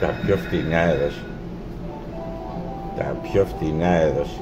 τα πιο φτηνά έδωσε. Τα πιο φτηνά έδωσε.